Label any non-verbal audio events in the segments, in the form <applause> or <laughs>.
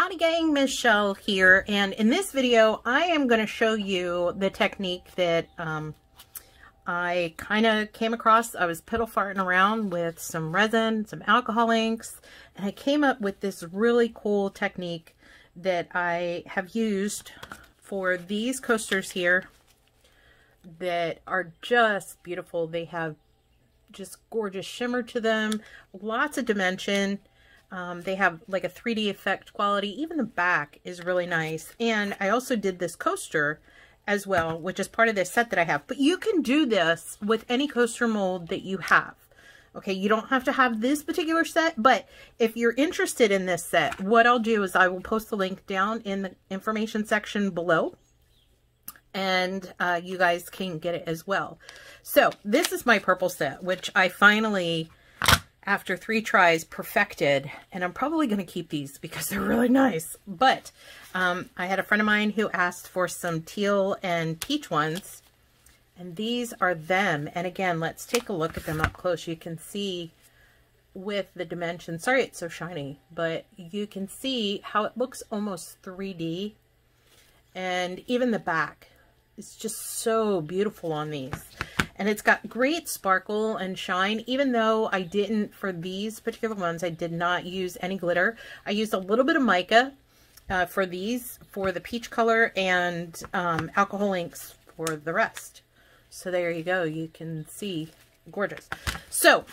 Howdy gang, Michelle here, and in this video I am going to show you the technique that um, I kind of came across. I was piddle farting around with some resin, some alcohol inks, and I came up with this really cool technique that I have used for these coasters here that are just beautiful. They have just gorgeous shimmer to them, lots of dimension, um, they have like a 3D effect quality. Even the back is really nice. And I also did this coaster as well, which is part of this set that I have. But you can do this with any coaster mold that you have. Okay, you don't have to have this particular set, but if you're interested in this set, what I'll do is I will post the link down in the information section below and uh, you guys can get it as well. So this is my purple set, which I finally after three tries perfected and I'm probably going to keep these because they're really nice. But um, I had a friend of mine who asked for some teal and peach ones and these are them. And again let's take a look at them up close. You can see with the dimensions sorry it's so shiny but you can see how it looks almost 3D and even the back is just so beautiful on these and it's got great sparkle and shine, even though I didn't, for these particular ones, I did not use any glitter. I used a little bit of mica uh, for these, for the peach color, and um, alcohol inks for the rest. So there you go. You can see gorgeous. So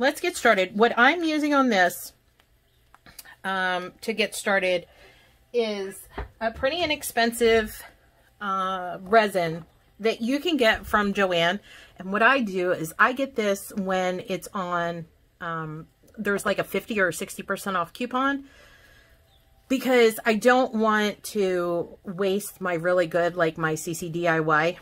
let's get started. What I'm using on this um, to get started is a pretty inexpensive uh, resin that you can get from Joann. And what I do is I get this when it's on, um, there's like a 50 or 60% off coupon because I don't want to waste my really good, like my CC DIY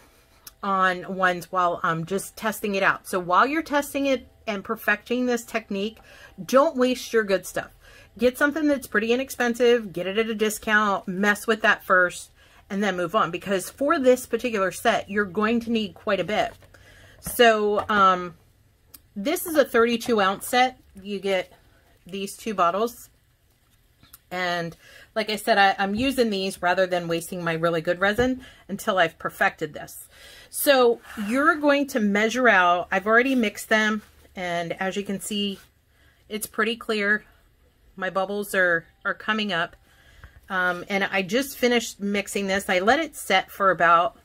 on ones while I'm just testing it out. So while you're testing it and perfecting this technique, don't waste your good stuff. Get something that's pretty inexpensive, get it at a discount, mess with that first, and then move on because for this particular set, you're going to need quite a bit. So um, this is a 32 ounce set. You get these two bottles. And like I said, I, am using these rather than wasting my really good resin until I've perfected this. So you're going to measure out, I've already mixed them. And as you can see, it's pretty clear. My bubbles are, are coming up. Um, and I just finished mixing this. I let it set for about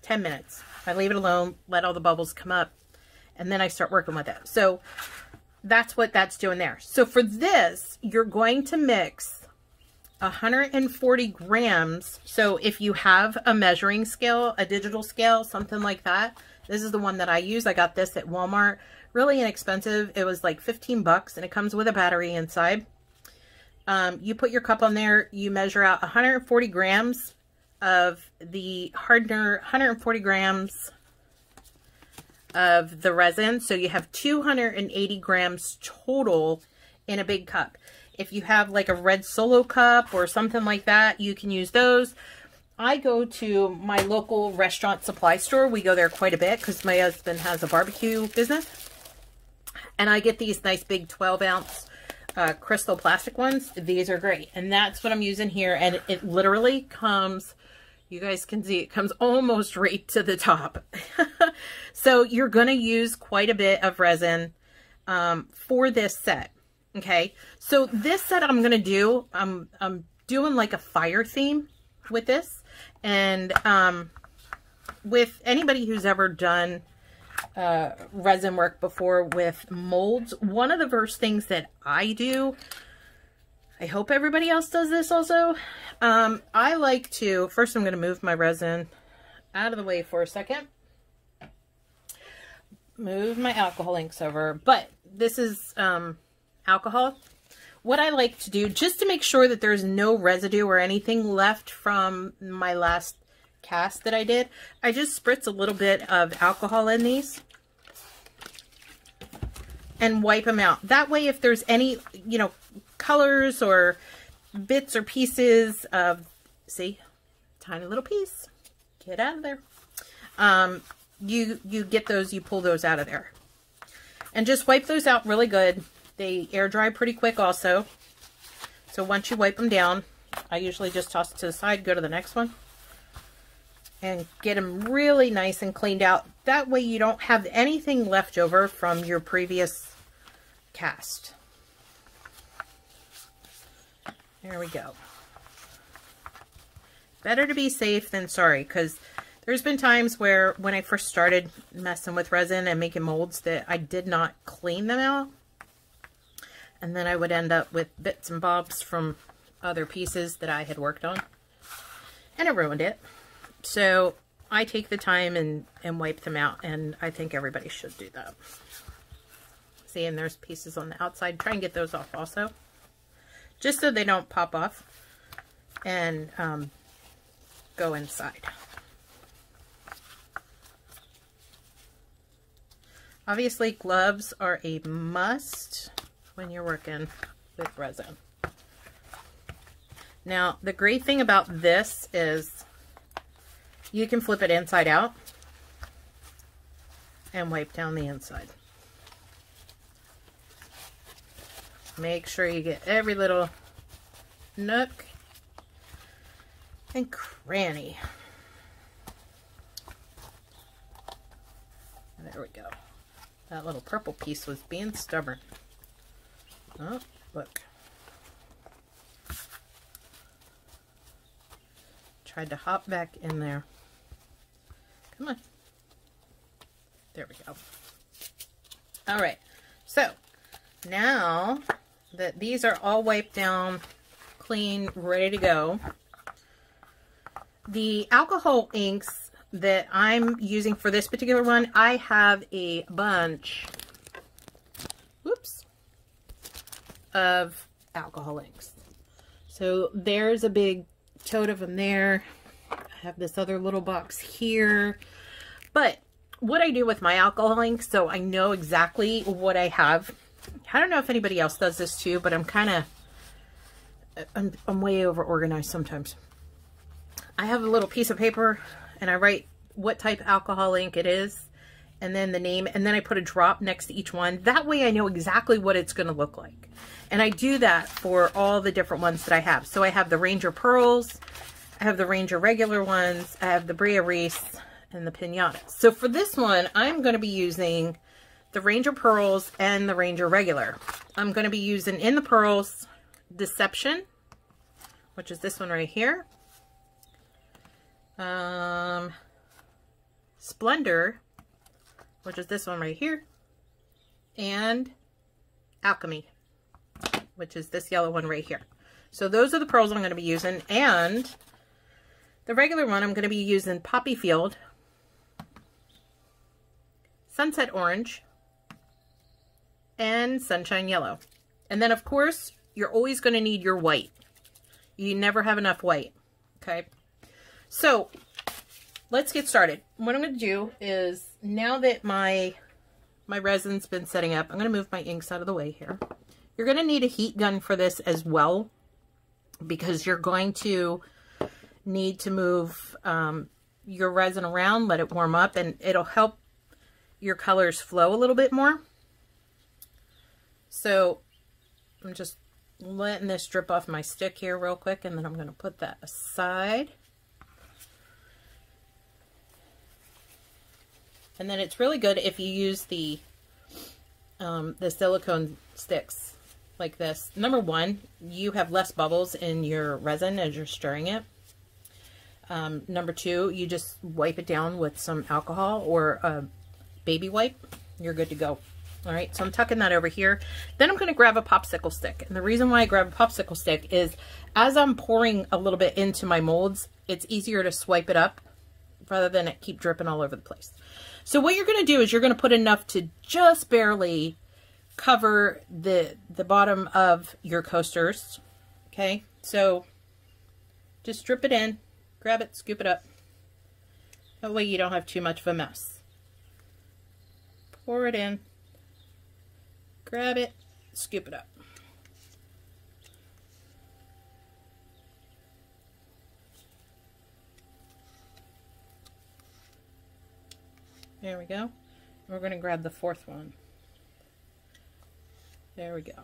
10 minutes. I leave it alone, let all the bubbles come up, and then I start working with it. So that's what that's doing there. So for this, you're going to mix 140 grams. So if you have a measuring scale, a digital scale, something like that, this is the one that I use. I got this at Walmart. Really inexpensive. It was like 15 bucks and it comes with a battery inside. Um, you put your cup on there, you measure out 140 grams of the hardener, 140 grams of the resin. So you have 280 grams total in a big cup. If you have like a red solo cup or something like that, you can use those. I go to my local restaurant supply store. We go there quite a bit because my husband has a barbecue business. And I get these nice big 12 ounce uh, crystal plastic ones. These are great. And that's what I'm using here. And it literally comes, you guys can see it comes almost right to the top. <laughs> so you're going to use quite a bit of resin um, for this set. Okay. So this set I'm going to do, I'm, I'm doing like a fire theme with this. And um, with anybody who's ever done uh, resin work before with molds. One of the first things that I do, I hope everybody else does this also. Um, I like to, first I'm going to move my resin out of the way for a second. Move my alcohol inks over. But this is um, alcohol. What I like to do, just to make sure that there's no residue or anything left from my last cast that I did, I just spritz a little bit of alcohol in these and wipe them out. That way, if there's any, you know, colors or bits or pieces of, see, tiny little piece, get out of there. Um, you, you get those, you pull those out of there. And just wipe those out really good. They air dry pretty quick also. So once you wipe them down, I usually just toss it to the side, go to the next one, and get them really nice and cleaned out. That way you don't have anything left over from your previous cast. There we go. Better to be safe than sorry, because there's been times where when I first started messing with resin and making molds that I did not clean them out. And then I would end up with bits and bobs from other pieces that I had worked on. And it ruined it. So I take the time and, and wipe them out. And I think everybody should do that. See, and there's pieces on the outside. Try and get those off also. Just so they don't pop off and um, go inside. Obviously, gloves are a must when you're working with resin. Now, the great thing about this is you can flip it inside out and wipe down the inside. Make sure you get every little nook and cranny. There we go. That little purple piece was being stubborn. Oh, look. Tried to hop back in there. Come on. There we go. All right. So, now that these are all wiped down, clean, ready to go, the alcohol inks that I'm using for this particular one, I have a bunch, whoops, of alcohol inks. So there's a big tote of them there. Have this other little box here. But what I do with my alcohol inks, so I know exactly what I have. I don't know if anybody else does this too, but I'm kind of, I'm, I'm way over organized sometimes. I have a little piece of paper and I write what type alcohol ink it is and then the name and then I put a drop next to each one. That way I know exactly what it's going to look like. And I do that for all the different ones that I have. So I have the Ranger Pearls, I have the Ranger regular ones, I have the Brea Reese, and the Pinata. So for this one, I'm going to be using the Ranger Pearls and the Ranger Regular. I'm going to be using in the Pearls Deception, which is this one right here. Um, Splendor, which is this one right here. And Alchemy, which is this yellow one right here. So those are the pearls I'm going to be using. And the regular one, I'm going to be using Poppy Field, Sunset Orange, and Sunshine Yellow. And then, of course, you're always going to need your white. You never have enough white, okay? So, let's get started. What I'm going to do is, now that my, my resin's been setting up, I'm going to move my inks out of the way here. You're going to need a heat gun for this as well, because you're going to need to move um, your resin around, let it warm up, and it'll help your colors flow a little bit more. So I'm just letting this drip off my stick here real quick, and then I'm going to put that aside. And then it's really good if you use the um, the silicone sticks like this. Number one, you have less bubbles in your resin as you're stirring it. Um, number two, you just wipe it down with some alcohol or a baby wipe, you're good to go. All right, so I'm tucking that over here. Then I'm gonna grab a popsicle stick. And the reason why I grab a popsicle stick is as I'm pouring a little bit into my molds, it's easier to swipe it up rather than it keep dripping all over the place. So what you're gonna do is you're gonna put enough to just barely cover the, the bottom of your coasters, okay? So just drip it in, grab it, scoop it up. That way you don't have too much of a mess pour it in, grab it, scoop it up. There we go. We're going to grab the fourth one. There we go.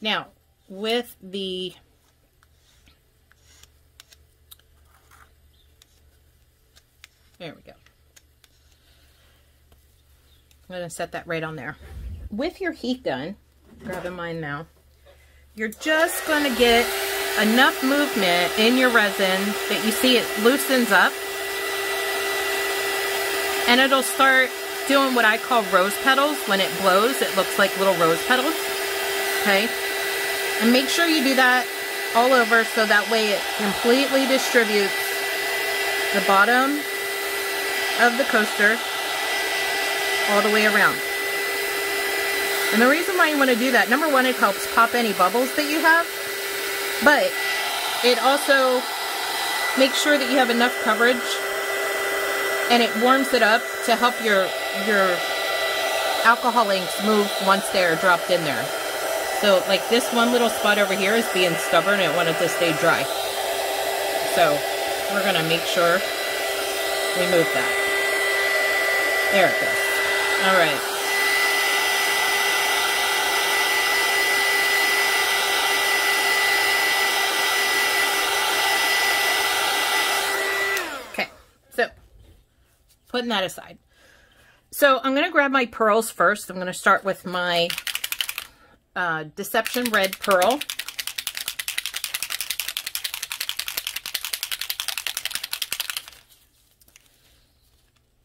Now, with the There we go. I'm going to set that right on there. With your heat gun, grabbing mine now, you're just going to get enough movement in your resin that you see it loosens up. And it'll start doing what I call rose petals. When it blows, it looks like little rose petals. Okay? And make sure you do that all over so that way it completely distributes the bottom of the coaster all the way around. And the reason why you want to do that, number one, it helps pop any bubbles that you have, but it also makes sure that you have enough coverage and it warms it up to help your your alcohol inks move once they're dropped in there. So like this one little spot over here is being stubborn and it wanted to stay dry. So we're going to make sure we move that. There it goes. All right. Okay, so putting that aside. So I'm going to grab my pearls first. I'm going to start with my uh, Deception Red Pearl.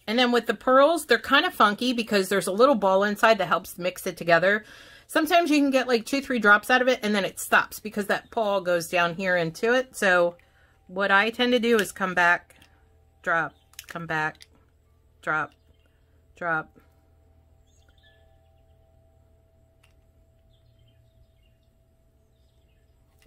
And then with the pearls, they're kind of funky because there's a little ball inside that helps mix it together. Sometimes you can get like two, three drops out of it and then it stops because that ball goes down here into it. So what I tend to do is come back, drop, come back, drop, drop.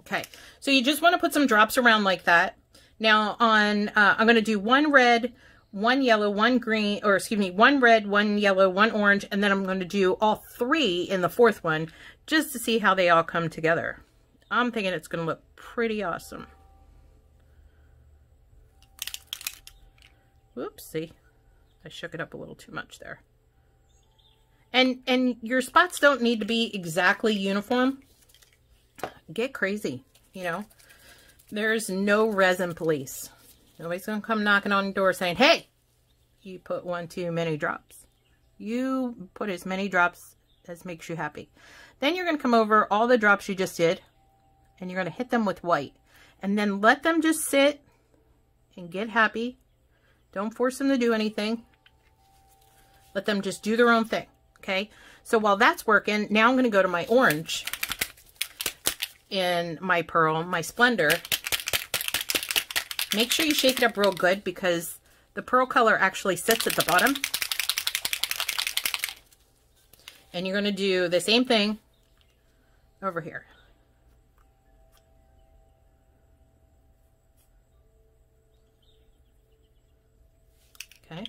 Okay, so you just want to put some drops around like that. Now on, uh, I'm going to do one red, one yellow, one green, or excuse me, one red, one yellow, one orange, and then I'm going to do all three in the fourth one just to see how they all come together. I'm thinking it's going to look pretty awesome. Whoopsie. I shook it up a little too much there. And, and your spots don't need to be exactly uniform. Get crazy, you know. There's no resin police. Nobody's going to come knocking on the door saying, hey, you put one too many drops. You put as many drops as makes you happy. Then you're going to come over all the drops you just did and you're going to hit them with white. And then let them just sit and get happy. Don't force them to do anything. Let them just do their own thing. Okay. So while that's working, now I'm going to go to my orange in my pearl, my splendor, Make sure you shake it up real good because the pearl color actually sits at the bottom. And you're going to do the same thing over here. Okay.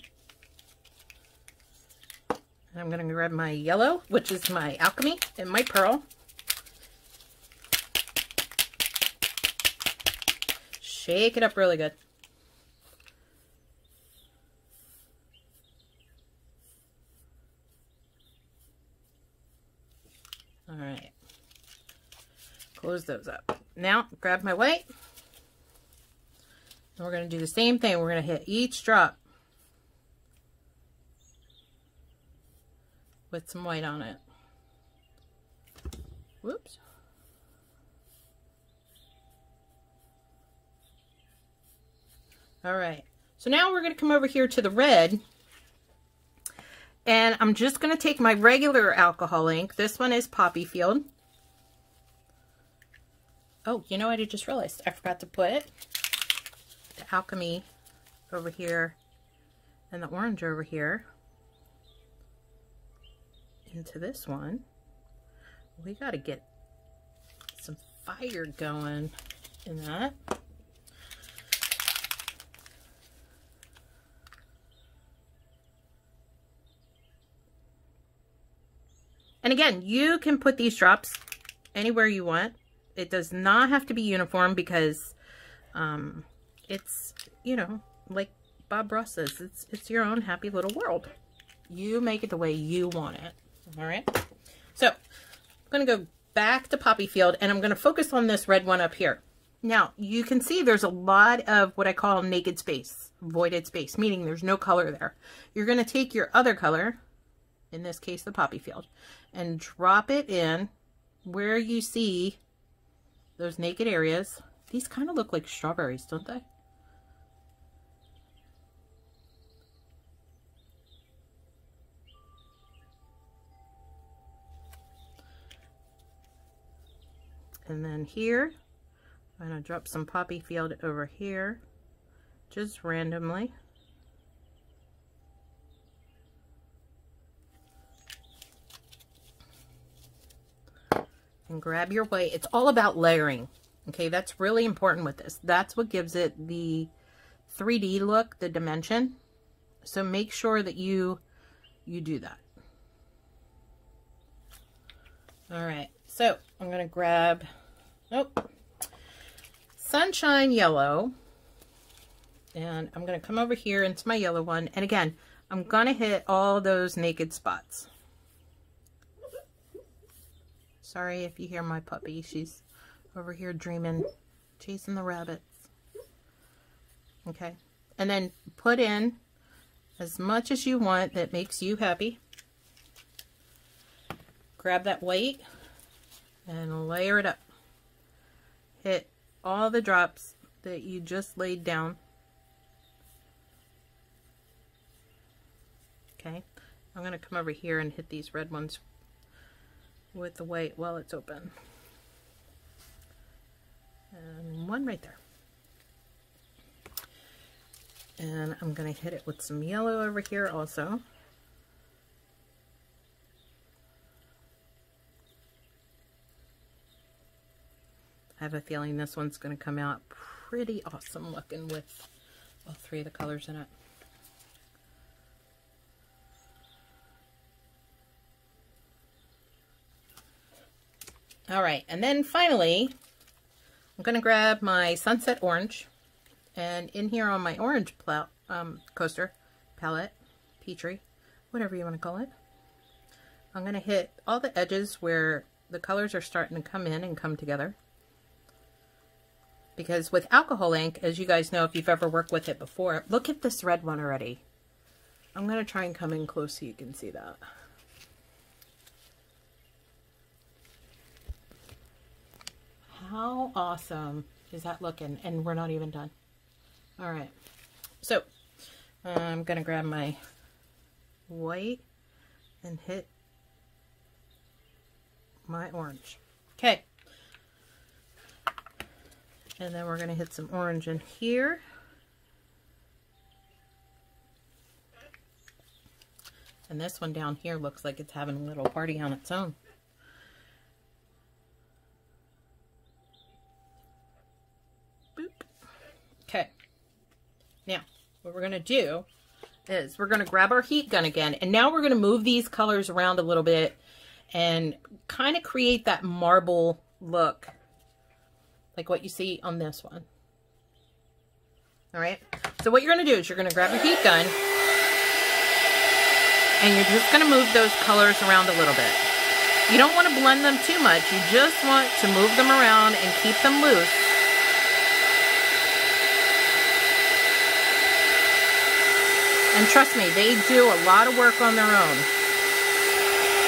And I'm going to grab my yellow, which is my alchemy, and my pearl. Shake it up really good. All right. Close those up. Now, grab my white. And we're going to do the same thing. We're going to hit each drop with some white on it. Whoops. All right. So now we're going to come over here to the red. And I'm just going to take my regular alcohol ink. This one is Poppy Field. Oh, you know what I just realized? I forgot to put the alchemy over here and the orange over here into this one. We got to get some fire going in that. And again, you can put these drops anywhere you want. It does not have to be uniform because um, it's, you know, like Bob Ross says, it's, it's your own happy little world. You make it the way you want it. All right. So I'm going to go back to Poppy Field and I'm going to focus on this red one up here. Now, you can see there's a lot of what I call naked space. voided space, meaning there's no color there. You're going to take your other color, in this case the poppy field, and drop it in where you see those naked areas. These kind of look like strawberries, don't they? And then here, I'm going to drop some poppy field over here, just randomly. And grab your white. It's all about layering. Okay, that's really important with this. That's what gives it the 3D look, the dimension. So make sure that you you do that. All right, so I'm to grab, nope, Sunshine Yellow. And I'm to come over here into my yellow one. And again, I'm to hit all those naked spots. Sorry if you hear my puppy. She's over here dreaming, chasing the rabbits. Okay. And then put in as much as you want that makes you happy. Grab that white and layer it up. Hit all the drops that you just laid down. Okay, I'm going to come over here and hit these red ones with the white while it's open. And one right there. And I'm going to hit it with some yellow over here also. I have a feeling this one's going to come out pretty awesome looking with all three of the colors in it. All right, and then finally, I'm to grab my Sunset Orange, and in here on my orange um, coaster, palette, Petri, whatever you want to call it, I'm to hit all the edges where the colors are starting to come in and come together. Because with alcohol ink, as you guys know if you've ever worked with it before, look at this red one already. I'm to try and come in close so you can see that. How awesome is that looking? And we're not even done. All right. So, I'm going to grab my white and hit my orange. Okay. And then we're going to hit some orange in here. And this one down here looks like it's having a little party on its own. Okay. Now, what we're going to do is we're going to grab our heat gun again. And now we're going to move these colors around a little bit and kind of create that marble look like what you see on this one. All right. So what you're going to do is you're going to grab your heat gun and you're just going to move those colors around a little bit. You don't want to blend them too much. You just want to move them around and keep them loose. And trust me, they do a lot of work on their own.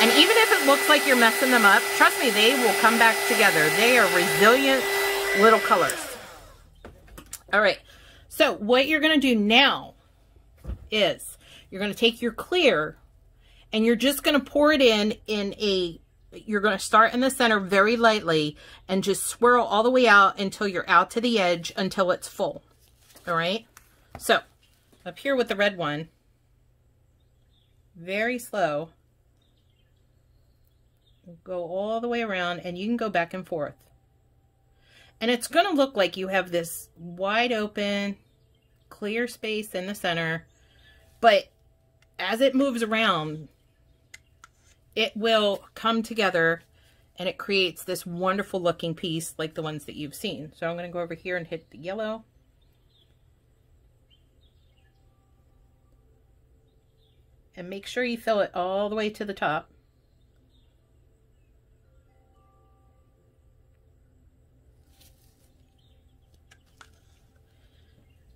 And even if it looks like you're messing them up, trust me, they will come back together. They are resilient little colors. All right. So what you're going to do now is you're going to take your clear and you're just going to pour it in in a you're going to start in the center very lightly and just swirl all the way out until you're out to the edge until it's full. All right. So up here with the red one, very slow, go all the way around and you can go back and forth. And it's going to look like you have this wide open, clear space in the center. But as it moves around, it will come together and it creates this wonderful looking piece like the ones that you've seen. So I'm going to go over here and hit the yellow. And make sure you fill it all the way to the top.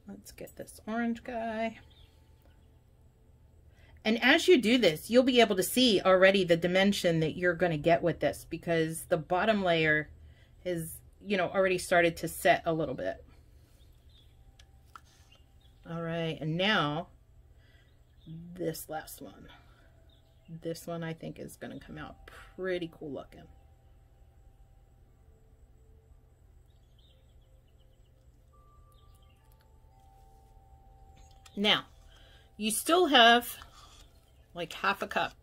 Let's get this orange guy. And as you do this, you'll be able to see already the dimension that you're going to get with this because the bottom layer is, you know, already started to set a little bit. All right, and now this last one. This one I think is going to come out pretty cool looking. Now, you still have like half a cup.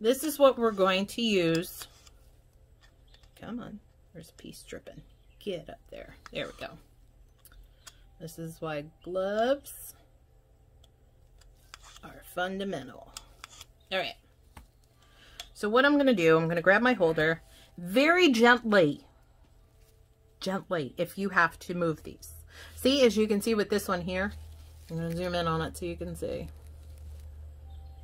This is what we're going to use. Come on, there's a piece dripping. Get up there. There we go. This is why gloves fundamental. All right. So what I'm going to do, I'm going to grab my holder very gently, gently, if you have to move these. See, as you can see with this one here, I'm going to zoom in on it so you can see.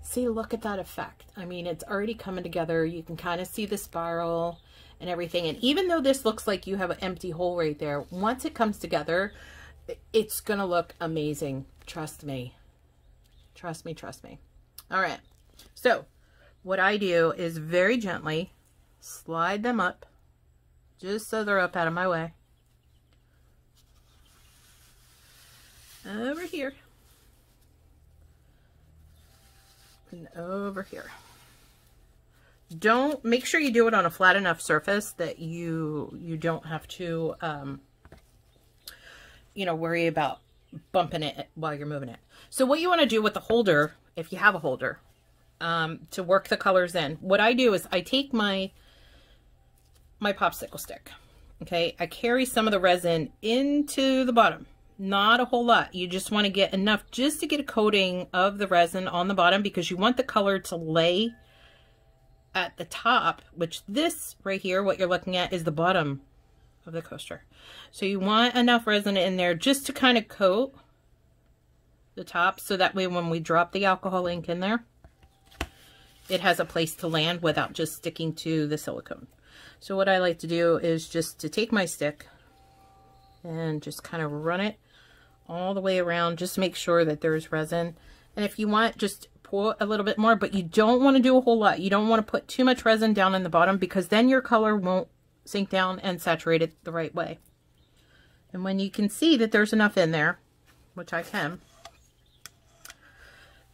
See, look at that effect. I mean, it's already coming together. You can kind of see the spiral and everything. And even though this looks like you have an empty hole right there, once it comes together, it's going to look amazing. Trust me. Trust me, trust me. All right. So what I do is very gently slide them up just so they're up out of my way. Over here. and over here. Don't, make sure you do it on a flat enough surface that you, you don't have to, um, you know, worry about bumping it while you're moving it. So what you want to do with the holder, if you have a holder, um, to work the colors in, what I do is I take my, my popsicle stick, okay? I carry some of the resin into the bottom not a whole lot. You just want to get enough just to get a coating of the resin on the bottom because you want the color to lay at the top, which this right here, what you're looking at is the bottom of the coaster. So you want enough resin in there just to kind of coat the top so that way when we drop the alcohol ink in there, it has a place to land without just sticking to the silicone. So what I like to do is just to take my stick and just kind of run it all the way around. Just make sure that there's resin. And if you want, just pour a little bit more, but you don't want to do a whole lot. You don't want to put too much resin down in the bottom because then your color won't sink down and saturate it the right way. And when you can see that there's enough in there, which I can,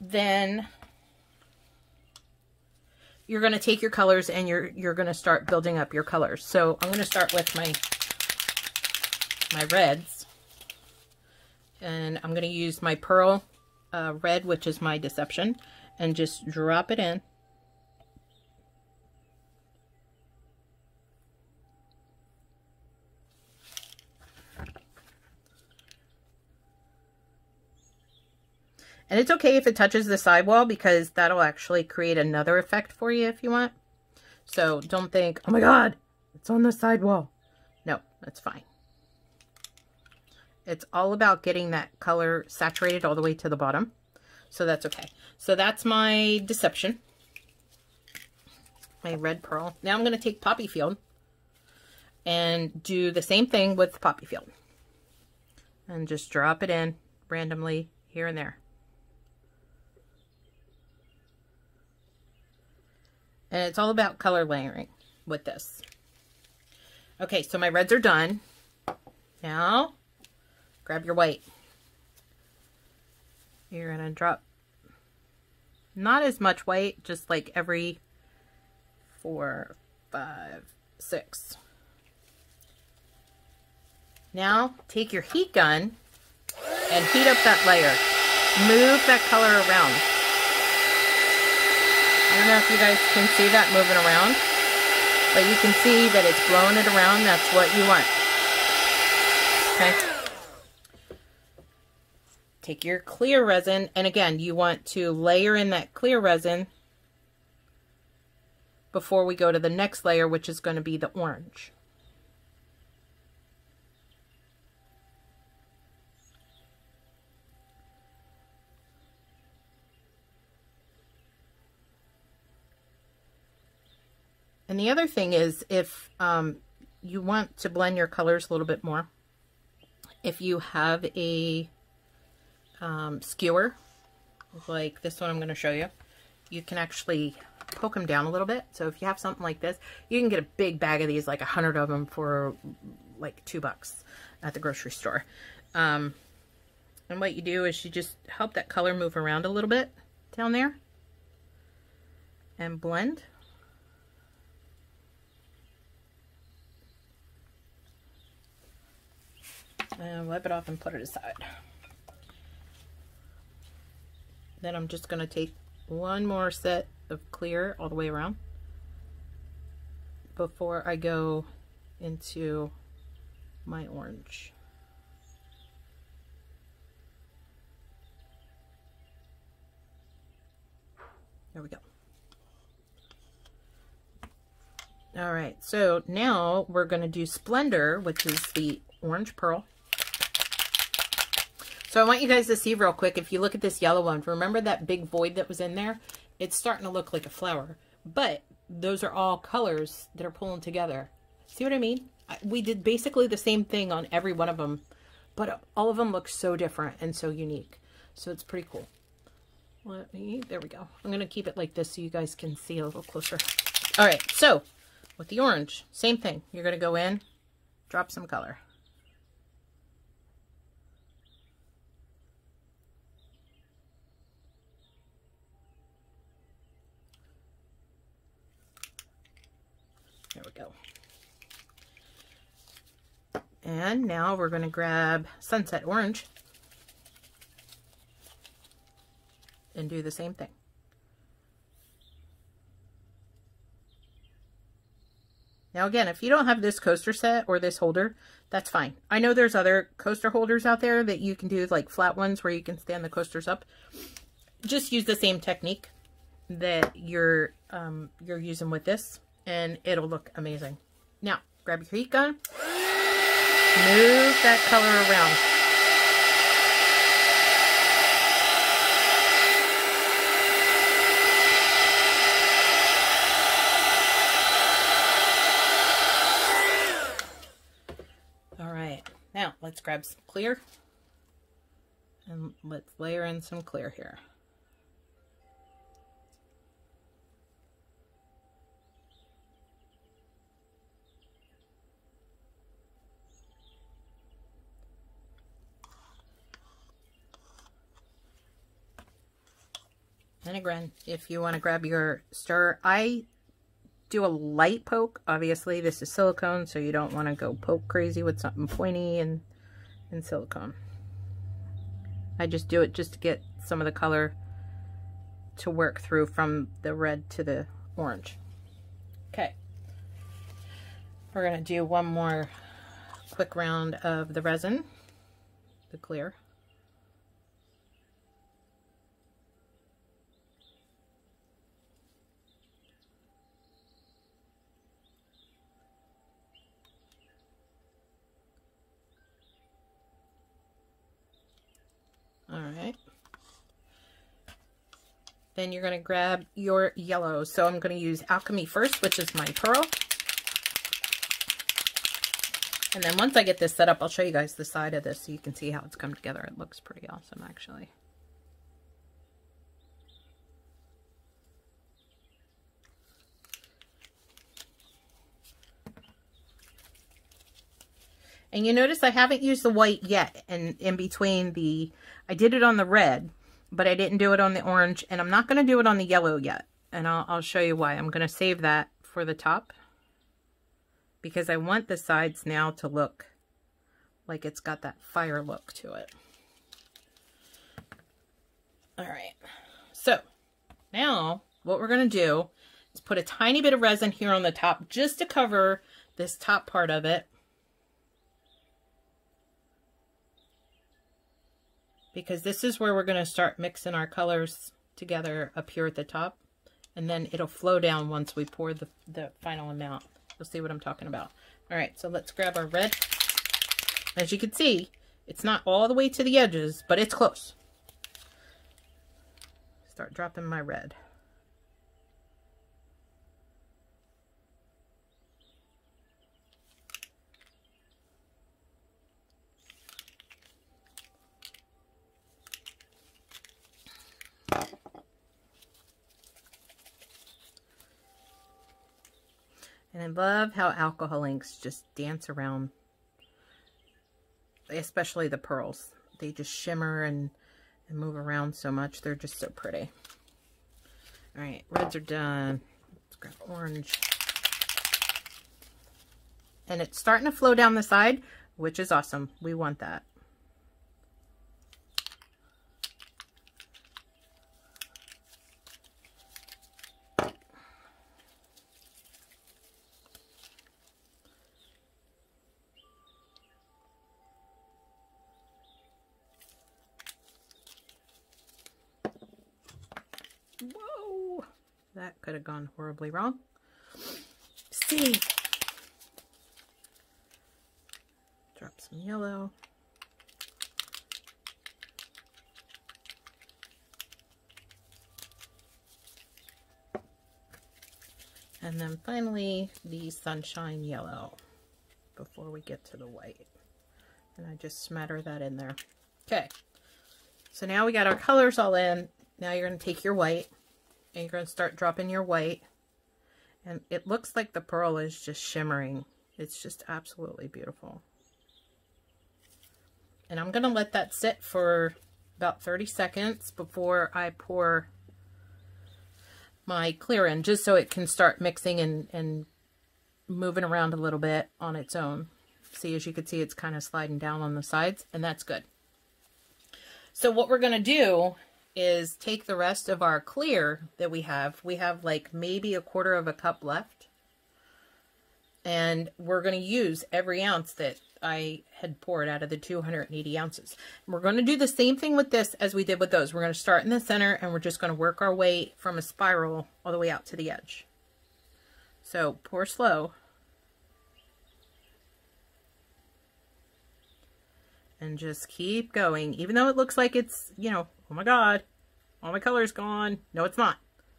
then you're going to take your colors and you're you're going to start building up your colors. So I'm going to start with my my reds and I'm going to use my pearl uh, red, which is my deception, and just drop it in. And it's okay if it touches the sidewall because that'll actually create another effect for you if you want. So don't think, oh my God, it's on the sidewall. No, that's fine. It's all about getting that color saturated all the way to the bottom. So that's okay. So that's my deception. My red pearl. Now I'm going to take Poppy Field and do the same thing with Poppy Field. And just drop it in randomly here and there. And it's all about color layering with this. Okay, so my reds are done. Now, grab your white. You're going to drop not as much white, just like every four, five, six. Now, take your heat gun and heat up that layer. Move that color around. I don't know if you guys can see that moving around, but you can see that it's blowing it around. That's what you want. Okay. Take your clear resin, and again, you want to layer in that clear resin before we go to the next layer, which is going to be the orange. And the other thing is if um, you want to blend your colors a little bit more, if you have a um, skewer, like this one I'm going to show you, you can actually poke them down a little bit. So if you have something like this, you can get a big bag of these, like a hundred of them for like two bucks at the grocery store. Um, and what you do is you just help that color move around a little bit down there and blend. And wipe it off and put it aside. Then I'm just going to take one more set of clear all the way around before I go into my orange. There we go. All right, so now we're going to do Splendor, which is the orange pearl. So I want you guys to see real quick, if you look at this yellow one, remember that big void that was in there? It's starting to look like a flower, but those are all colors that are pulling together. See what I mean? We did basically the same thing on every one of them, but all of them look so different and so unique. So it's pretty cool. Let me, there we go. I'm going to keep it like this so you guys can see a little closer. All right, so with the orange, same thing. You're going to go in, drop some color. There we go. And now we're going to grab Sunset Orange and do the same thing. Now again, if you don't have this coaster set or this holder, that's fine. I know there's other coaster holders out there that you can do like flat ones where you can stand the coasters up. Just use the same technique that you're um, you're using with this and it'll look amazing. Now, grab your heat gun, move that color around. All right, now let's grab some clear and let's layer in some clear here. Again, if you want to grab your stir, I do a light poke. Obviously, this is silicone, so you don't want to go poke crazy with something pointy and, and silicone. I just do it just to get some of the color to work through from the red to the orange. Okay. We're going to do one more quick round of the resin, the clear. Then you're going to grab your yellow. So I'm going to use Alchemy first, which is my pearl. And then once I get this set up, I'll show you guys the side of this so you can see how it's come together. It looks pretty awesome, actually. And you notice I haven't used the white yet. And in between the, I did it on the red but I didn't do it on the orange, and I'm not going to do it on the yellow yet. And I'll, I'll show you why. I'm going to save that for the top because I want the sides now to look like it's got that fire look to it. All right, so now what we're going to do is put a tiny bit of resin here on the top just to cover this top part of it. Because this is where we're going to start mixing our colors together up here at the top and then it'll flow down once we pour the, the final amount. You'll see what I'm talking about. All right, so let's grab our red. As you can see, it's not all the way to the edges, but it's close. Start dropping my red. And I love how alcohol inks just dance around, especially the pearls. They just shimmer and, and move around so much. They're just so pretty. All right, reds are done. Let's grab orange. And it's starting to flow down the side, which is awesome. We want that. Whoa! That could have wrong. See. Drop some yellow. And then finally, the sunshine yellow before we get to the white. And I just smatter that in there. Okay. So now we got our colors all in. Now you're going to take your white and you're going to start dropping your white. And it looks like the pearl is just shimmering. It's just absolutely beautiful. And I'm going to let that sit for about 30 seconds before I pour my clear in, just so it can start mixing and, and moving around a little bit on its own. See, as you can see, it's kind of sliding down on the sides, and that's good. So what we're going to do is take the rest of our clear that we have. We have like maybe a quarter of a cup left. And we're going to use every ounce that I had poured out of the 280 ounces. We're going to do the same thing with this as we did with those. We're going to start in the center and we're just going to work our way from a spiral all the way out to the edge. So pour slow. And just keep going. Even though it looks like it's, you know, oh my God, all my color's gone. No, it's not.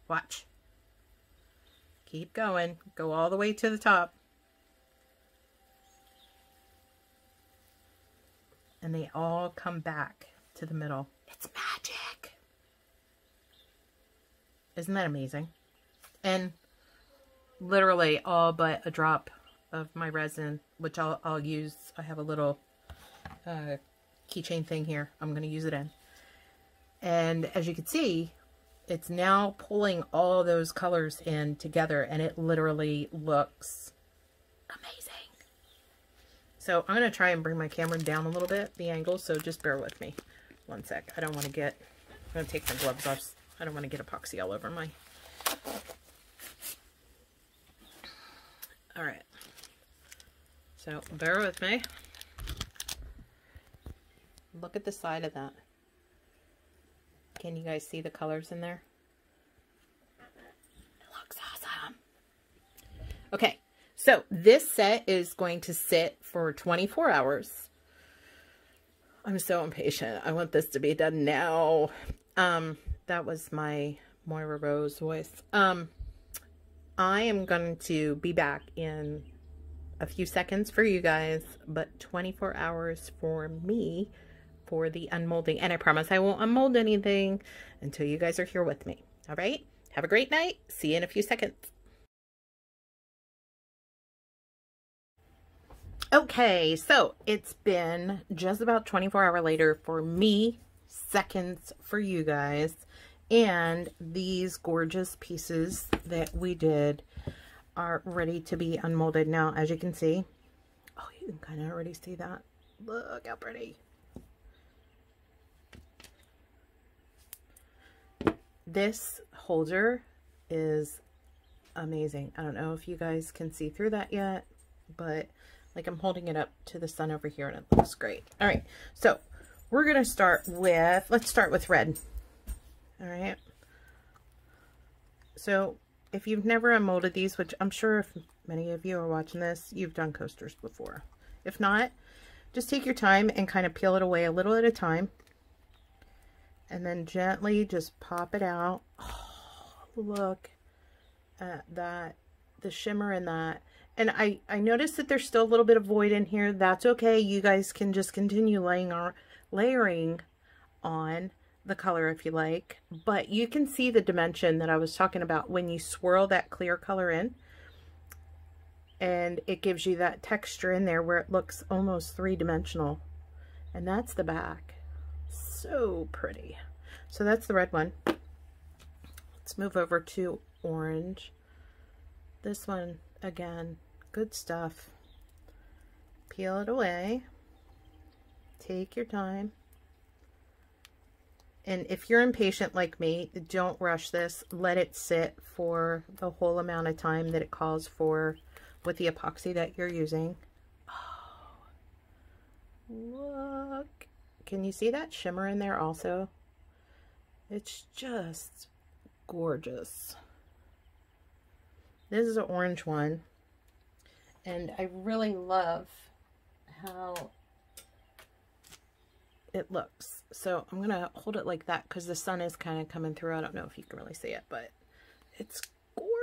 Watch. Keep going. Go all the way to the top. And they all come back to the middle. It's magic. Isn't that amazing? And literally all but a drop of my resin, which I'll, I'll use. I have a little uh, keychain thing here. I'm going to use it in. And as you can see, it's now pulling all those colors in together and it literally looks amazing. So I'm going to try and bring my camera down a little bit, the angle, so just bear with me one sec. I don't want to get, I'm going to take my gloves off. I don't want to get epoxy all over my, all right. So bear with me. Look at the side of that. Can you guys see the colors in there? It looks awesome. Okay, so this set is going to sit for 24 hours. I'm so impatient. I want this to be done now. Um, that was my Moira Rose voice. Um, I am going to be back in a few seconds for you guys, but 24 hours for me for the unmolding. And I promise I won't unmold anything until you guys are here with me. All right? Have a great night. See you in a few seconds. Okay, so it's been just about 24 hour later for me, seconds for you guys, and these gorgeous pieces that we did are ready to be unmolded. Now, as you can see, oh, you can kind of already see that. Look how pretty. This holder is amazing. I don't know if you guys can see through that yet, but like I'm holding it up to the sun over here and it looks great. All right, so we're to start with, let's start with red. All right. So if you've never unmolded these, which I'm sure if many of you are watching this, you've done coasters before. If not, just take your time and kind of peel it away a little at a time and then gently just pop it out. Oh, <sighs> look at that, the shimmer in that. And I, I noticed that there's still a little bit of void in here. That's okay. You guys can just continue laying our, layering on the color if you like. But you can see the dimension that I was talking about when you swirl that clear color in. and it gives you that texture in there where it looks almost three-dimensional. And that's the back. So pretty. So that's the red one. Let's move over to orange. This one, again, good stuff. Peel it away. Take your time. And if you're impatient like me, don't rush this. Let it sit for the whole amount of time that it calls for with the epoxy that you're using. Oh, look. Can you see that shimmer in there also? It's just gorgeous. This is an orange one. And I really love how it looks. So I'm going to hold it like that because the sun is kind of coming through. I don't know if you can really see it, but it's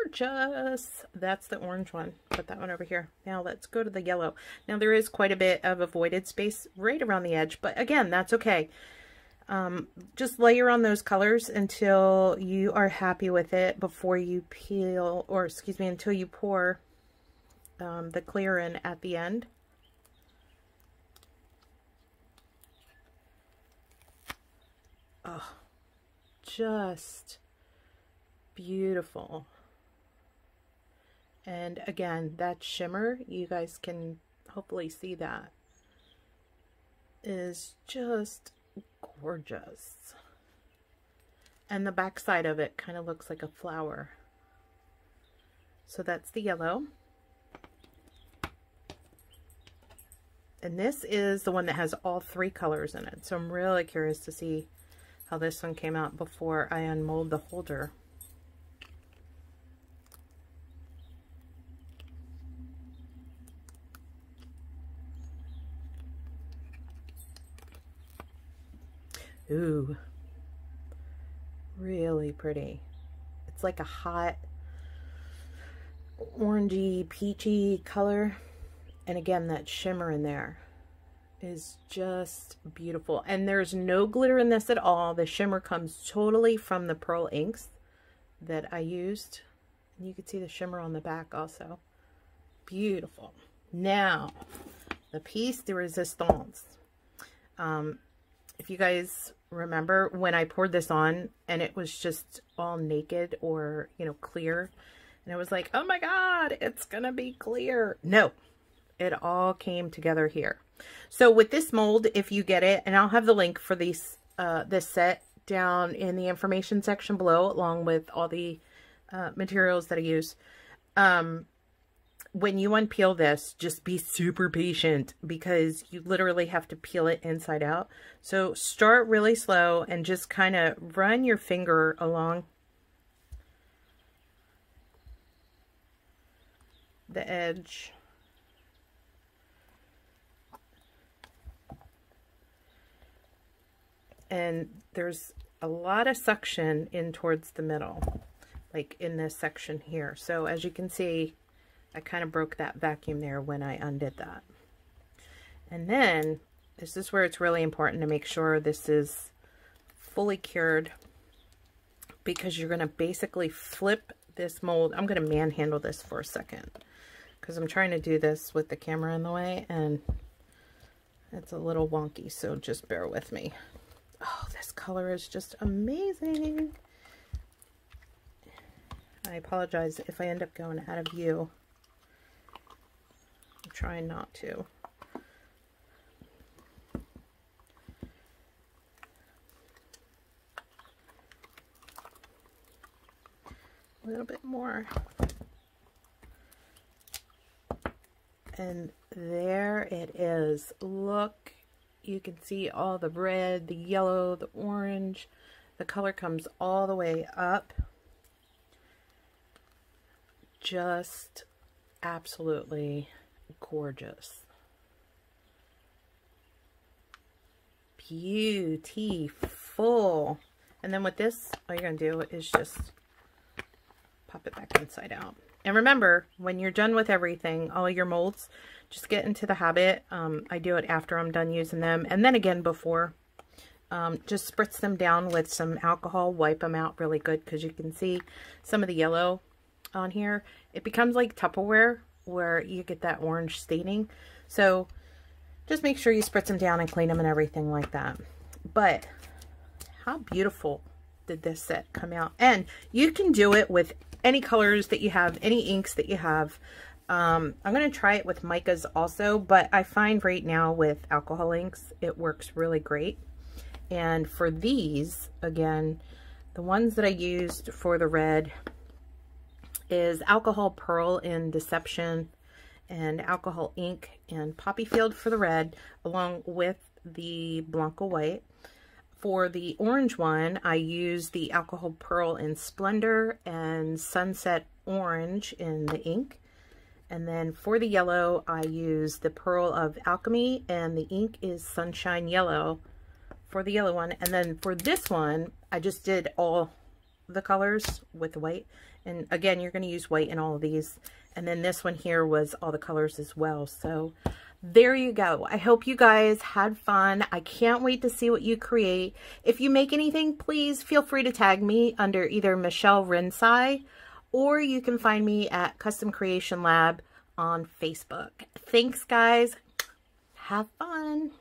gorgeous. That's the orange one. Put that one over here. Now let's go to the yellow. Now there is quite a bit of avoided space right around the edge, but again, that's okay. Um, just layer on those colors until you are happy with it before you peel, or excuse me, until you pour um, the clear in at the end. Oh, just beautiful. And again, that shimmer, you guys can hopefully see that, is just gorgeous. And the back side of it kind of looks like a flower. So that's the yellow. And this is the one that has all three colors in it. So I'm really curious to see how this one came out before I unmold the holder. Ooh, really pretty. It's like a hot orangey, peachy color. And again, that shimmer in there is just beautiful. And there's no glitter in this at all. The shimmer comes totally from the pearl inks that I used. And you can see the shimmer on the back also. Beautiful. Now, the piece de resistance. Um, if you guys remember when I poured this on and it was just all naked or, you know, clear. And I was like, oh my God, it's going to be clear. No, it all came together here. So with this mold, if you get it, and I'll have the link for these, uh, this set down in the information section below, along with all the uh, materials that I use. Um, when you unpeel this, just be super patient because you literally have to peel it inside out. So start really slow and just kind of run your finger along the edge. And there's a lot of suction in towards the middle, like in this section here. So as you can see, I kind of broke that vacuum there when I undid that. And then, this is where it's really important to make sure this is fully cured because you're going to basically flip this mold. I'm going to manhandle this for a second because I'm trying to do this with the camera in the way and it's a little wonky, so just bear with me. Oh, this color is just amazing. I apologize if I end up going out of view. Trying not to. A little bit more. And there it is. Look, you can see all the red, the yellow, the orange. The color comes all the way up. Just absolutely gorgeous. Beautiful. And then with this, all you're going to do is just pop it back inside out. And remember, when you're done with everything, all your molds, just get into the habit. Um, I do it after I'm done using them. And then again before. Um, just spritz them down with some alcohol. Wipe them out really good because you can see some of the yellow on here. It becomes like Tupperware where you get that orange staining. So just make sure you spritz them down and clean them and everything like that. But how beautiful did this set come out? And you can do it with any colors that you have, any inks that you have. Um, I'm going to try it with micas also, but I find right now with alcohol inks, it works really great. And for these, again, the ones that I used for the red is Alcohol Pearl in Deception and Alcohol Ink and Poppy Field for the red, along with the Blanca White. For the orange one, I use the Alcohol Pearl in Splendor and Sunset Orange in the ink. And then for the yellow, I use the Pearl of Alchemy, and the ink is Sunshine Yellow for the yellow one. And then for this one, I just did all the colors with the white. And again, you're going to use white in all of these. And then this one here was all the colors as well. So there you go. I hope you guys had fun. I can't wait to see what you create. If you make anything, please feel free to tag me under either Michelle Rynsai or you can find me at Custom Creation Lab on Facebook. Thanks, guys. Have fun.